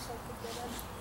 so forgiven.